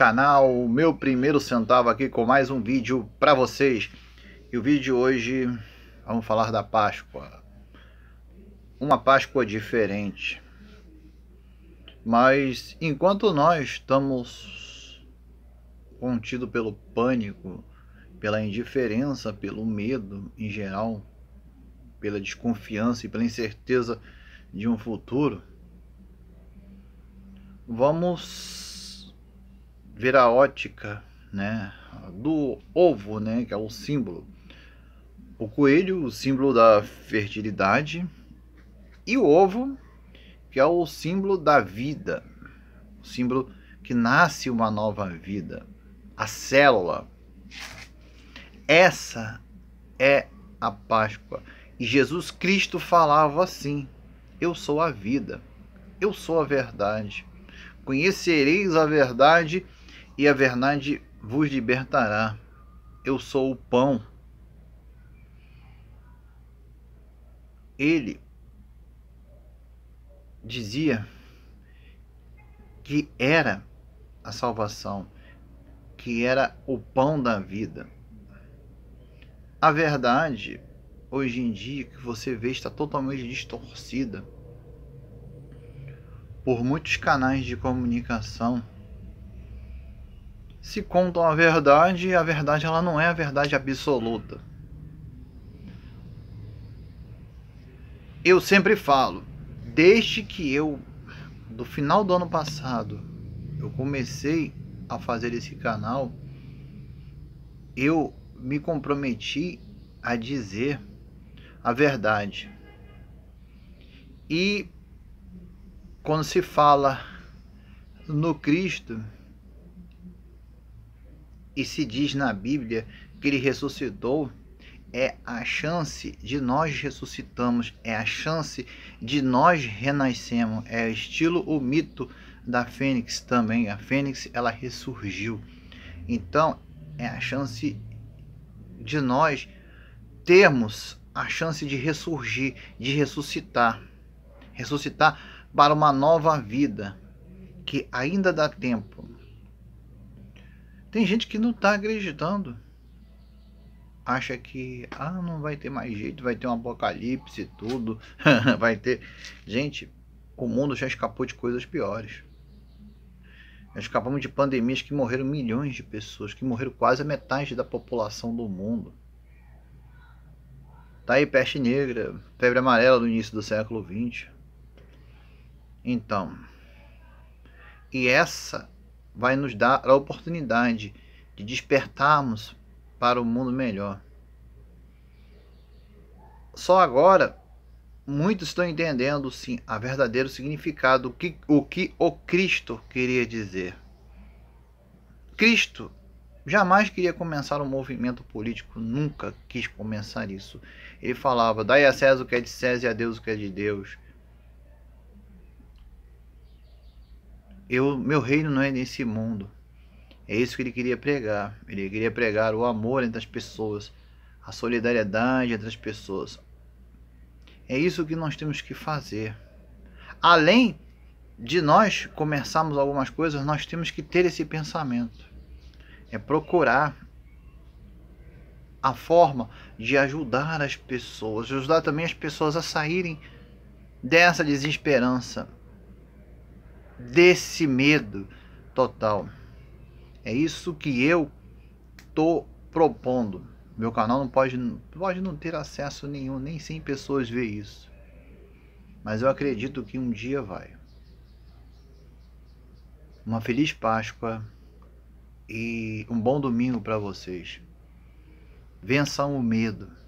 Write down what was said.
canal, meu primeiro centavo aqui com mais um vídeo para vocês. E o vídeo de hoje, vamos falar da Páscoa. Uma Páscoa diferente. Mas enquanto nós estamos contidos pelo pânico, pela indiferença, pelo medo em geral, pela desconfiança e pela incerteza de um futuro, vamos ver a ótica, né, do ovo, né, que é o símbolo. O coelho, o símbolo da fertilidade, e o ovo, que é o símbolo da vida, o símbolo que nasce uma nova vida, a célula. Essa é a Páscoa. E Jesus Cristo falava assim: Eu sou a vida, eu sou a verdade. Conhecereis a verdade e a verdade vos libertará. Eu sou o pão. Ele dizia que era a salvação, que era o pão da vida. A verdade, hoje em dia, que você vê está totalmente distorcida por muitos canais de comunicação se contam a verdade e a verdade ela não é a verdade absoluta. Eu sempre falo, desde que eu do final do ano passado eu comecei a fazer esse canal, eu me comprometi a dizer a verdade. E quando se fala no Cristo e se diz na Bíblia que ele ressuscitou, é a chance de nós ressuscitamos, é a chance de nós renascemos, é estilo o mito da Fênix também. A Fênix ela ressurgiu. Então, é a chance de nós termos a chance de ressurgir, de ressuscitar. Ressuscitar para uma nova vida que ainda dá tempo. Tem gente que não está acreditando. Acha que ah, não vai ter mais jeito, vai ter um apocalipse tudo, vai ter. Gente, o mundo já escapou de coisas piores. Já escapamos de pandemias que morreram milhões de pessoas, que morreram quase a metade da população do mundo. Tá aí peste negra, febre amarela do início do século XX. Então, e essa vai nos dar a oportunidade de despertarmos para o um mundo melhor. Só agora muitos estão entendendo sim a verdadeiro significado o que o que o Cristo queria dizer. Cristo jamais queria começar um movimento político, nunca quis começar isso. Ele falava: "Dai a César o que é de César e a Deus o que é de Deus". Eu, meu reino não é nesse mundo. É isso que ele queria pregar. Ele queria pregar o amor entre as pessoas, a solidariedade entre as pessoas. É isso que nós temos que fazer. Além de nós começarmos algumas coisas, nós temos que ter esse pensamento. É procurar a forma de ajudar as pessoas, ajudar também as pessoas a saírem dessa desesperança, desse medo total. É isso que eu tô propondo. Meu canal não pode, pode não ter acesso nenhum, nem 100 pessoas ver isso. Mas eu acredito que um dia vai. Uma feliz Páscoa e um bom domingo para vocês. Vençam o medo.